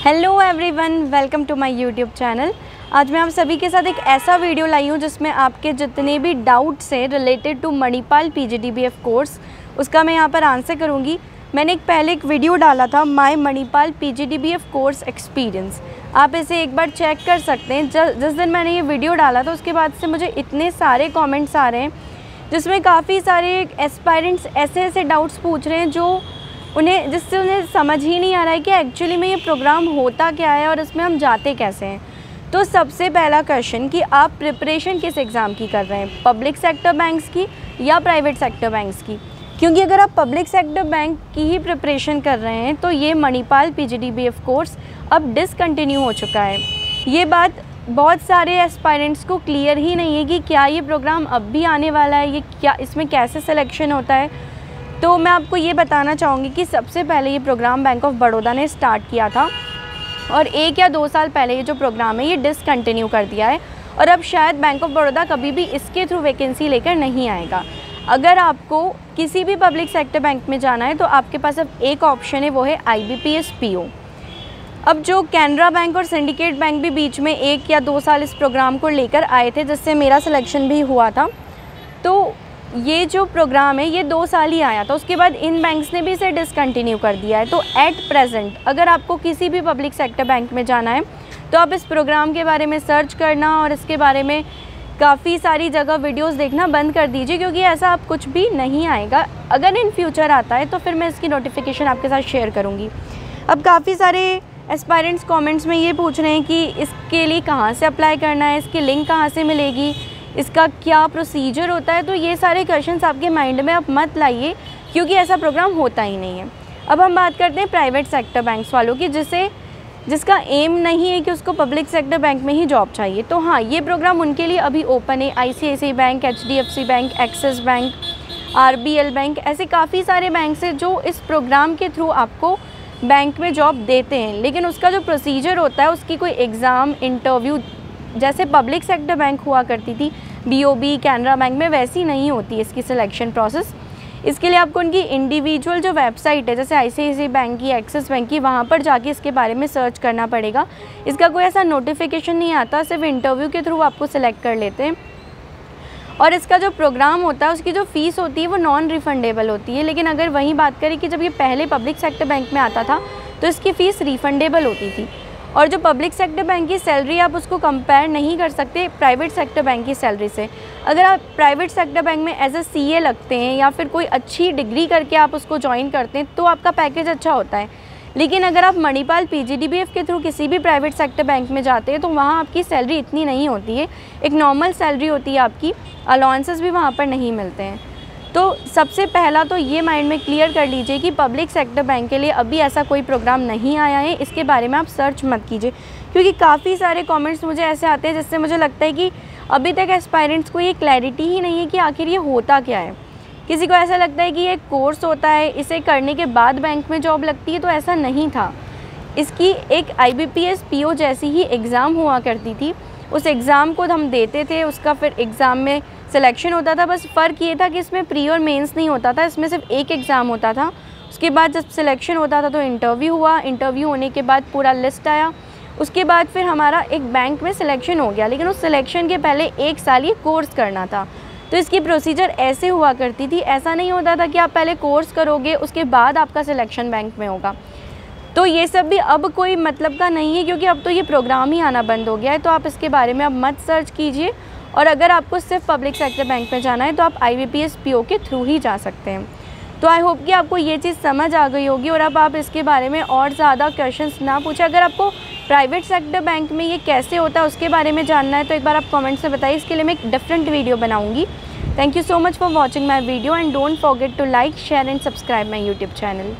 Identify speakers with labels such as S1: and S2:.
S1: Hello everyone welcome to my YouTube channel आज मैं आप सभी के साथ एक ऐसा वीडियो लाई हूँ जिसमें आपके जितने भी डाउट्स हैं related to Manipal PGDBF course उसका मैं यहाँ पर आंसर करूँगी। मैंने एक पहले एक वीडियो डाला था my Manipal PGDBF course experience आप इसे एक बार चेक कर सकते हैं। जिस दिन मैंने ये वीडियो डाला था, उसके बाद से मुझे इतने सारे कॉमेंट्स आ रहे हैं, जिसमें काफ़ी सारे एस्पायरेंट्स ऐसे ऐसे डाउट्स पूछ रहे हैं जो उन्हें, जिससे उन्हें समझ ही नहीं आ रहा है कि एक्चुअली में ये प्रोग्राम होता क्या है और इसमें हम जाते कैसे हैं। तो सबसे पहला क्वेश्चन कि आप प्रिपरेशन किस एग्ज़ाम की कर रहे हैं? पब्लिक सेक्टर बैंक्स की या प्राइवेट सेक्टर बैंक्स की? क्योंकि अगर आप पब्लिक सेक्टर बैंक की ही प्रिपरेशन कर रहे हैं तो ये मणिपाल पीजीडीबीएफ कोर्स अब डिसकंटिन्यू हो चुका है। ये बात बहुत सारे एस्पायरेंट्स को क्लियर ही नहीं है कि क्या ये प्रोग्राम अब भी आने वाला है, ये क्या, इसमें कैसे सिलेक्शन होता है। तो मैं आपको ये बताना चाहूँगी कि सबसे पहले ये प्रोग्राम बैंक ऑफ़ बड़ौदा ने स्टार्ट किया था और एक या दो साल पहले ये जो प्रोग्राम है, ये डिसकंटिन्यू कर दिया है और अब शायद बैंक ऑफ़ बड़ौदा कभी भी इसके थ्रू वैकेंसी लेकर नहीं आएगा। अगर आपको किसी भी पब्लिक सेक्टर बैंक में जाना है तो आपके पास अब एक ऑप्शन है, वो है I B P S P O अब जो कैनरा बैंक और सिंडिकेट बैंक भी बीच में एक या दो साल इस प्रोग्राम को लेकर आए थे, जिससे मेरा सिलेक्शन भी हुआ था तो ये जो प्रोग्राम है, ये दो साल ही आया था। उसके बाद इन बैंक्स ने भी इसे डिसकंटिन्यू कर दिया है। तो एट प्रेजेंट अगर आपको किसी भी पब्लिक सेक्टर बैंक में जाना है तो आप इस प्रोग्राम के बारे में सर्च करना और इसके बारे में काफ़ी सारी जगह वीडियोस देखना बंद कर दीजिए, क्योंकि ऐसा आप कुछ भी नहीं आएगा। अगर इन फ्यूचर आता है तो फिर मैं इसकी नोटिफिकेशन आपके साथ शेयर करूँगी। अब काफ़ी सारे एस्पायरेंट्स कमेंट्स में ये पूछ रहे हैं कि इसके लिए कहाँ से अप्लाई करना है, इसकी लिंक कहाँ से मिलेगी? इसका क्या प्रोसीजर होता है? तो ये सारे क्वेश्चन आपके माइंड में आप मत लाइए, क्योंकि ऐसा प्रोग्राम होता ही नहीं है। अब हम बात करते हैं प्राइवेट सेक्टर बैंक्स वालों की, जिसे, जिसका एम नहीं है कि उसको पब्लिक सेक्टर बैंक में ही जॉब चाहिए। तो हाँ ये प्रोग्राम उनके लिए अभी ओपन है। I bank HDFC bank Axis bank RBL bank ऐसे काफ़ी सारे बैंक हैं जो इस प्रोग्राम के थ्रू आपको बैंक में जॉब देते हैं। लेकिन उसका जो प्रोसीजर होता है, उसकी कोई एग्ज़ाम इंटरव्यू जैसे पब्लिक सेक्टर बैंक हुआ करती थी बीओबी कैनरा बैंक में वैसी नहीं होती इसकी सिलेक्शन प्रोसेस इसके लिए आपको उनकी इंडिविजुअल जो वेबसाइट है, जैसे आई बैंक की एक्सिस बैंक की, वहाँ पर जाके इसके बारे में सर्च करना पड़ेगा। इसका कोई ऐसा नोटिफिकेशन नहीं आता, सिर्फ़ इंटरव्यू के थ्रू आपको सिलेक्ट कर लेते हैं। और इसका जो प्रोग्राम होता है, उसकी जो फ़ीस होती है, वो नॉन रिफंडेबल होती है। लेकिन अगर वहीं बात करें कि जब ये पहले पब्लिक सेक्टर बैंक में आता था तो इसकी फ़ीस रिफंडेबल होती थी। और जो पब्लिक सेक्टर बैंक की सैलरी आप उसको कंपेयर नहीं कर सकते प्राइवेट सेक्टर बैंक की सैलरी से। अगर आप प्राइवेट सेक्टर बैंक में एज ए सी लगते हैं या फिर कोई अच्छी डिग्री करके आप उसको ज्वाइन करते हैं तो आपका पैकेज अच्छा होता है। लेकिन अगर आप मणिपाल पीजीडीबीएफ के थ्रू किसी भी प्राइवेट सेक्टर बैंक में जाते हैं तो वहाँ आपकी सैलरी इतनी नहीं होती है। एक नॉर्मल सैलरी होती है आपकी अलाउंसेस भी वहाँ पर नहीं मिलते हैं। तो सबसे पहला तो ये माइंड में क्लियर कर लीजिए कि पब्लिक सेक्टर बैंक के लिए अभी ऐसा कोई प्रोग्राम नहीं आया है। इसके बारे में आप सर्च मत कीजिए। क्योंकि काफ़ी सारे कमेंट्स मुझे ऐसे आते हैं जिससे मुझे लगता है कि अभी तक एस्पायरेंट्स को ये क्लैरिटी ही नहीं है कि आखिर ये होता क्या है। किसी को ऐसा लगता है कि ये कोर्स होता है, इसे करने के बाद बैंक में जॉब लगती है तो ऐसा नहीं था। इसकी एक आई बी जैसी ही एग्ज़ाम हुआ करती थी। उस एग्ज़ाम को हम देते थे, उसका फिर एग्ज़ाम में सिलेक्शन होता था, बस फ़र्क ये था कि इसमें प्री और मेंस नहीं होता था, इसमें सिर्फ़ एक एग्ज़ाम होता था। उसके बाद जब सिलेक्शन होता था तो इंटरव्यू हुआ। इंटरव्यू होने के बाद पूरा लिस्ट आया। उसके बाद फिर हमारा एक बैंक में सिलेक्शन हो गया, लेकिन उस सिलेक्शन के पहले एक साल ये कोर्स करना था। तो इसकी प्रोसीजर ऐसे हुआ करती थी। ऐसा नहीं होता था कि आप पहले कोर्स करोगे, उसके बाद आपका सिलेक्शन बैंक में होगा। तो ये सब भी अब कोई मतलब का नहीं है, क्योंकि अब तो ये प्रोग्राम ही आना बंद हो गया है। तो आप इसके बारे में अब मत सर्च कीजिए। और अगर आपको सिर्फ़ पब्लिक सेक्टर बैंक में जाना है तो आप आई वी के थ्रू ही जा सकते हैं। तो आई होप कि आपको ये चीज़ समझ आ गई होगी और अब आप इसके बारे में और ज़्यादा क्वेश्चंस ना पूछें। अगर आपको प्राइवेट सेक्टर बैंक में ये कैसे होता है, उसके बारे में जानना है तो एक बार आप कमेंट से बताइए। इसके लिए मैं एक डिफरेंट वीडियो बनाऊँगी। Thank you so much for watching my video and don't forget to like share and subscribe my YouTube channel